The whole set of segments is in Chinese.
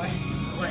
喂，喂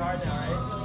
are now, right?